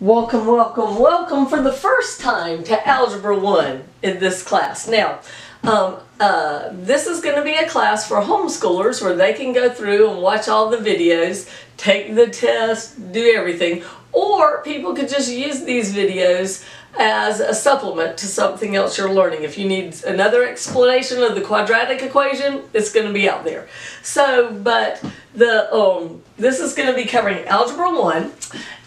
Welcome, welcome, welcome for the first time to Algebra 1 in this class. Now, um, uh, this is going to be a class for homeschoolers where they can go through and watch all the videos, take the test, do everything, or people could just use these videos as a supplement to something else you're learning. If you need another explanation of the quadratic equation, it's going to be out there. So, but the um, this is going to be covering Algebra 1,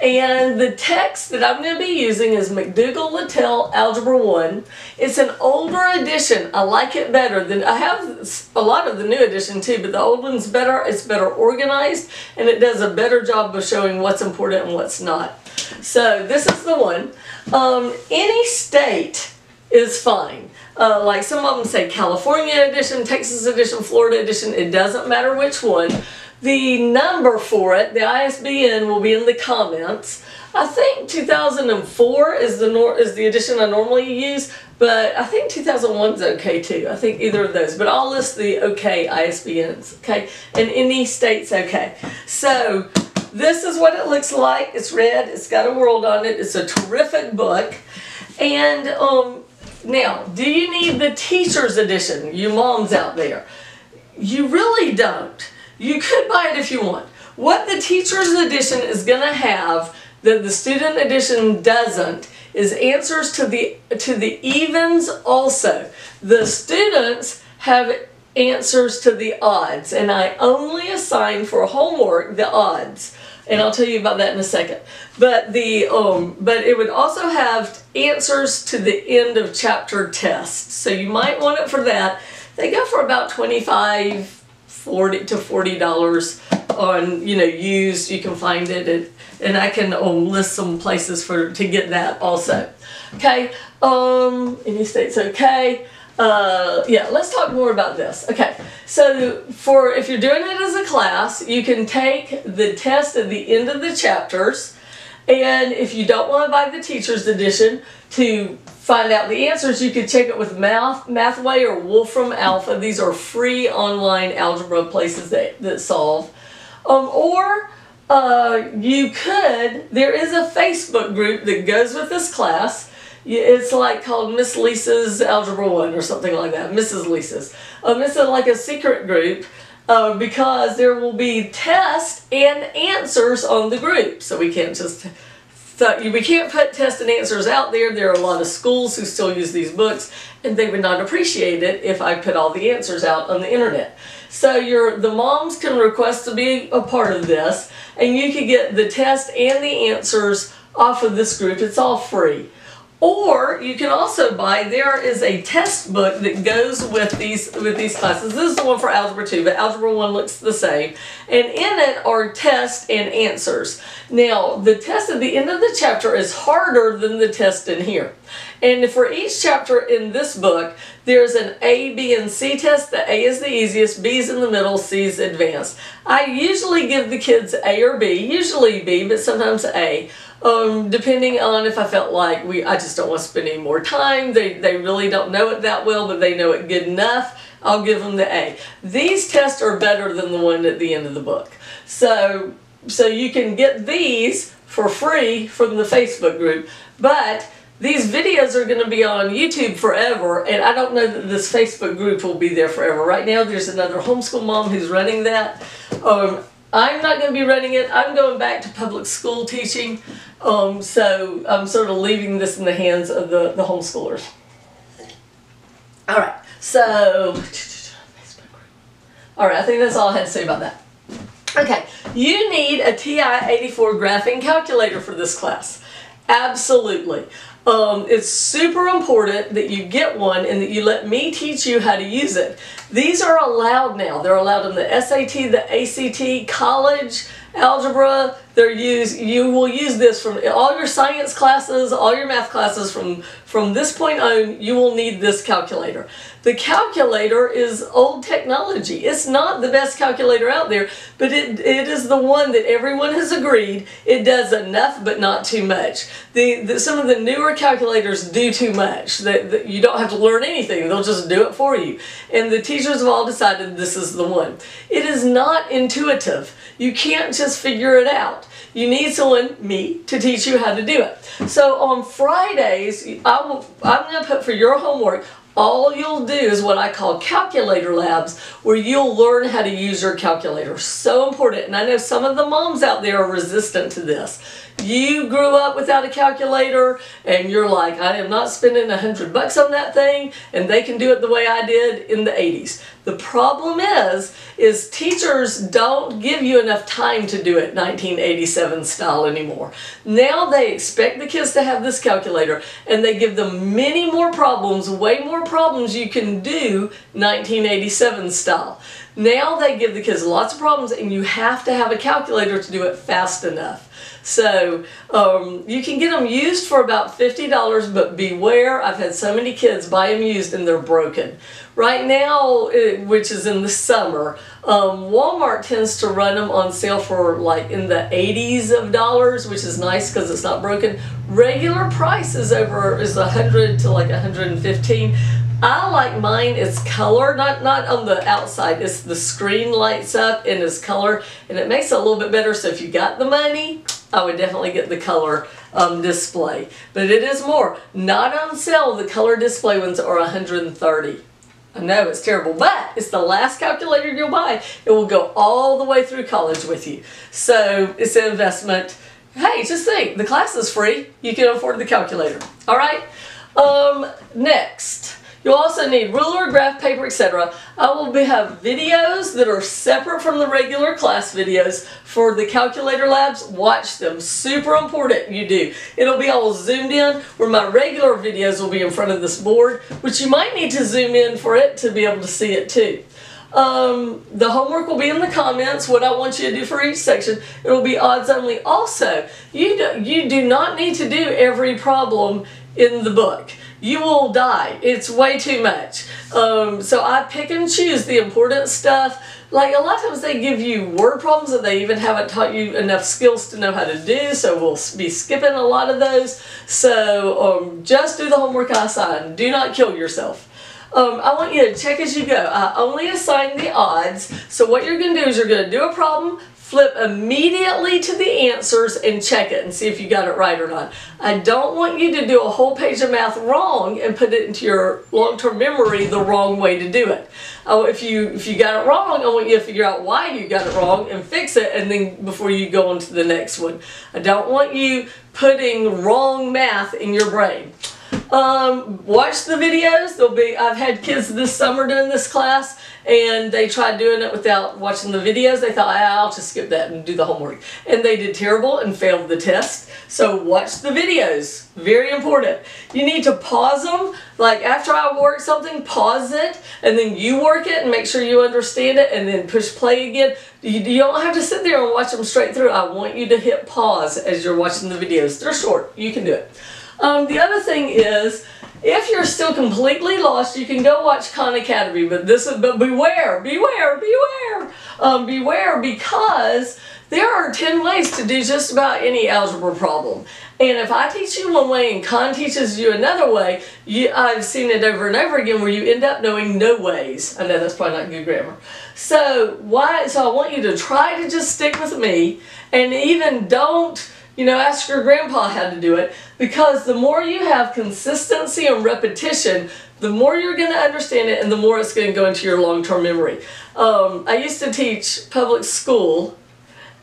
and the text that I'm going to be using is McDougal-Littell Algebra 1. It's an older edition. I like it better than, I have a lot of the new edition too, but the old one's better. It's better organized, and it does a better job of showing what's important and what's not. So this is the one. Um, any state is fine. Uh, like some of them say California edition, Texas edition, Florida edition, it doesn't matter which one. The number for it, the ISBN, will be in the comments. I think 2004 is the nor is the edition I normally use, but I think 2001 is okay too. I think either of those, but I'll list the okay ISBNs, okay? And any state's okay. So this is what it looks like. It's red. It's got a world on it. It's a terrific book. And um, now, do you need the teacher's edition, you moms out there? You really don't. You could buy it if you want. What the teacher's edition is going to have that the student edition doesn't is answers to the to the evens also. The students have answers to the odds and I only assign for homework the odds and I'll tell you about that in a second. But the um, but it would also have answers to the end of chapter tests. So you might want it for that. They go for about 25 40 to 40 dollars on you know used you can find it at, and I can um, list some places for to get that also okay um any states okay uh, yeah, let's talk more about this. Okay, so for if you're doing it as a class, you can take the test at the end of the chapters, and if you don't want to buy the teacher's edition to find out the answers, you can check it with Math, Mathway or Wolfram Alpha. These are free online algebra places that, that solve. Um, or uh, you could, there is a Facebook group that goes with this class it's like called Miss Lisa's Algebra 1 or something like that, Mrs. Lisa's. Um, it's a, like a secret group uh, because there will be tests and answers on the group. So we can't just, we can't put tests and answers out there. There are a lot of schools who still use these books and they would not appreciate it if I put all the answers out on the internet. So your the moms can request to be a part of this and you can get the test and the answers off of this group. It's all free. Or you can also buy, there is a test book that goes with these with these classes. This is the one for Algebra 2, but Algebra 1 looks the same. And in it are tests and answers. Now, the test at the end of the chapter is harder than the test in here. And for each chapter in this book, there's an A, B, and C test. The A is the easiest, B's in the middle, C's advanced. I usually give the kids A or B, usually B, but sometimes A. Um, depending on if I felt like we, I just don't want to spend any more time. They, they really don't know it that well, but they know it good enough. I'll give them the A. These tests are better than the one at the end of the book. So, so you can get these for free from the Facebook group, but these videos are going to be on YouTube forever, and I don't know that this Facebook group will be there forever. Right now, there's another homeschool mom who's running that. Um, I'm not going to be running it. I'm going back to public school teaching. Um, so I'm sort of leaving this in the hands of the, the homeschoolers. All right, so, all right, I think that's all I had to say about that. Okay, you need a TI-84 graphing calculator for this class. Absolutely. Um, it's super important that you get one and that you let me teach you how to use it. These are allowed now. They're allowed in the SAT, the ACT, college, algebra, they're used, you will use this from all your science classes, all your math classes from, from this point on, you will need this calculator. The calculator is old technology. It's not the best calculator out there, but it, it is the one that everyone has agreed it does enough but not too much. The, the Some of the newer calculators do too much. That, that You don't have to learn anything. They'll just do it for you. And the teachers have all decided this is the one. It is not intuitive. You can't just figure it out. You need someone, me, to teach you how to do it. So on Fridays, I I'm going to put for your homework all you'll do is what I call calculator labs, where you'll learn how to use your calculator. So important. And I know some of the moms out there are resistant to this. You grew up without a calculator and you're like, I am not spending a hundred bucks on that thing and they can do it the way I did in the 80s. The problem is, is teachers don't give you enough time to do it 1987 style anymore. Now they expect the kids to have this calculator and they give them many more problems, way more problems you can do 1987 style. Now they give the kids lots of problems and you have to have a calculator to do it fast enough. So um, you can get them used for about $50, but beware, I've had so many kids buy them used and they're broken. Right now, it, which is in the summer, um, Walmart tends to run them on sale for like in the 80s of dollars, which is nice because it's not broken. Regular price is over is 100 to like 115. I like mine, it's color, not, not on the outside, it's the screen lights up and it's color and it makes it a little bit better. So if you got the money, I would definitely get the color um, display. But it is more. Not on sale, the color display ones are 130 I know it's terrible, but it's the last calculator you'll buy. It will go all the way through college with you. So it's an investment. Hey, just think, the class is free. You can afford the calculator. All right? Um, next. You'll also need ruler, graph paper, etc. I will be, have videos that are separate from the regular class videos for the calculator labs. Watch them. Super important you do. It'll be all zoomed in where my regular videos will be in front of this board, which you might need to zoom in for it to be able to see it too. Um, the homework will be in the comments, what I want you to do for each section. It will be odds only. Also, you do, you do not need to do every problem in the book you will die. It's way too much. Um, so I pick and choose the important stuff. Like a lot of times they give you word problems that they even haven't taught you enough skills to know how to do. So we'll be skipping a lot of those. So um, just do the homework I assign. Do not kill yourself. Um, I want you to check as you go. I only assign the odds. So what you're going to do is you're going to do a problem, flip immediately to the answers and check it and see if you got it right or not. I don't want you to do a whole page of math wrong and put it into your long-term memory the wrong way to do it. Oh, if you if you got it wrong, I want you to figure out why you got it wrong and fix it and then before you go on to the next one. I don't want you putting wrong math in your brain. Um, watch the videos. There'll be I've had kids this summer doing this class and they tried doing it without watching the videos. They thought, ah, I'll just skip that and do the homework. And they did terrible and failed the test. So watch the videos. Very important. You need to pause them. Like after I work something, pause it and then you work it and make sure you understand it and then push play again. You, you don't have to sit there and watch them straight through. I want you to hit pause as you're watching the videos. They're short. You can do it. Um, the other thing is, if you're still completely lost, you can go watch Khan Academy, but this is, but beware, beware, beware, um, beware because there are 10 ways to do just about any algebra problem. And if I teach you one way and Khan teaches you another way, you, I've seen it over and over again where you end up knowing no ways. I know that's probably not good grammar. So why? So I want you to try to just stick with me and even don't you know, ask your grandpa how to do it because the more you have consistency and repetition, the more you're going to understand it and the more it's going to go into your long-term memory. Um, I used to teach public school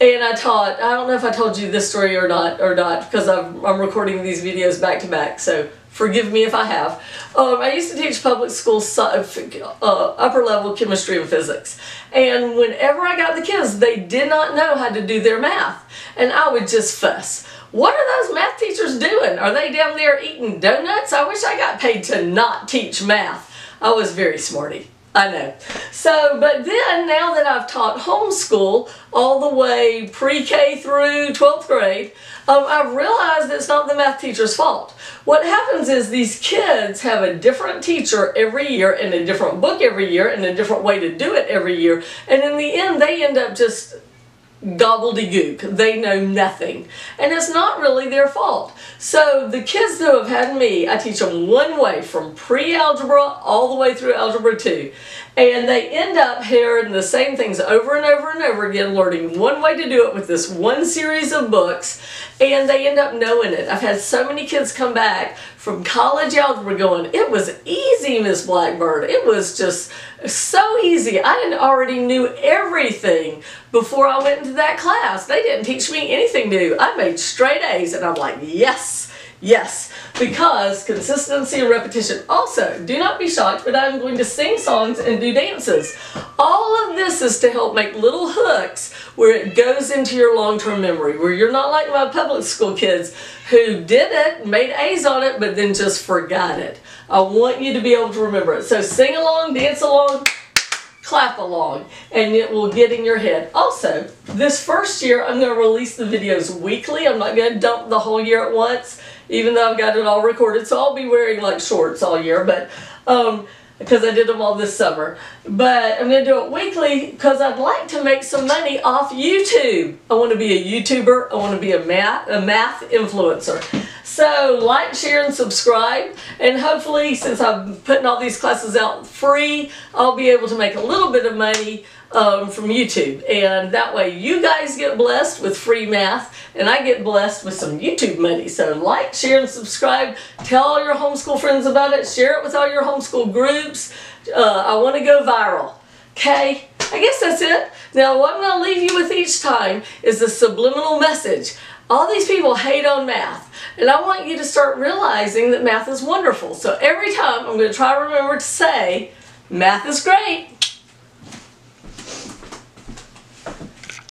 and I taught, I don't know if I told you this story or not, or not because I'm, I'm recording these videos back to back, so forgive me if I have. Um, I used to teach public school uh, upper level chemistry and physics. And whenever I got the kids, they did not know how to do their math. And I would just fuss. What are those math teachers doing? Are they down there eating donuts? I wish I got paid to not teach math. I was very smarty. I know. So, but then now that I've taught homeschool all the way pre-K through 12th grade, um, I've realized it's not the math teacher's fault. What happens is these kids have a different teacher every year and a different book every year and a different way to do it every year. And in the end, they end up just gobbledygook. They know nothing. And it's not really their fault. So the kids who have had me, I teach them one way from pre-algebra all the way through algebra 2. And they end up hearing the same things over and over and over again, learning one way to do it with this one series of books, and they end up knowing it. I've had so many kids come back from college algebra going, it was easy, Miss Blackbird. It was just so easy. I already knew everything before I went into that class. They didn't teach me anything new. I made straight A's, and I'm like, yes. Yes, because consistency and repetition. Also, do not be shocked, but I'm going to sing songs and do dances. All of this is to help make little hooks where it goes into your long-term memory, where you're not like my public school kids who did it, made A's on it, but then just forgot it. I want you to be able to remember it. So sing along, dance along, clap along and it will get in your head. Also, this first year I'm going to release the videos weekly. I'm not going to dump the whole year at once even though I've got it all recorded. So I'll be wearing like shorts all year, but um, because I did them all this summer. But I'm going to do it weekly because I'd like to make some money off YouTube. I want to be a YouTuber. I want to be a math, a math influencer. So like, share, and subscribe. And hopefully, since I'm putting all these classes out free, I'll be able to make a little bit of money um, from YouTube. And that way you guys get blessed with free math and I get blessed with some YouTube money. So like, share, and subscribe. Tell all your homeschool friends about it. Share it with all your homeschool groups. Uh, I want to go viral. Okay, I guess that's it. Now what I'm going to leave you with each time is a subliminal message. All these people hate on math. And I want you to start realizing that math is wonderful. So every time I'm going to try to remember to say, math is great.